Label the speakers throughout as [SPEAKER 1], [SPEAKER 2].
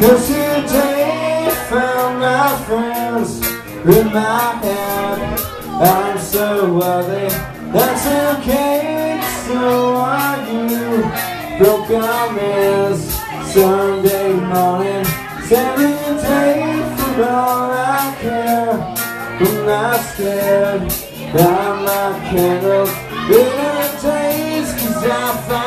[SPEAKER 1] Cause today found my friends in my hand I'm so worthy, that's okay. So are you. Broke on Sunday morning. Seven days for all I care. I'm not scared. Light my candles. Bitter days Cause I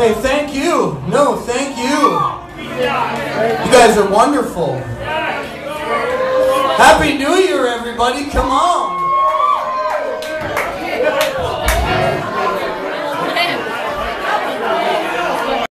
[SPEAKER 1] Hey, thank you. No, thank you. You guys are wonderful. Happy New Year, everybody. Come on.